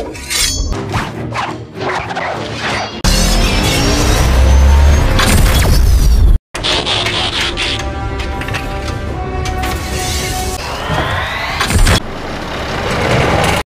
Oh.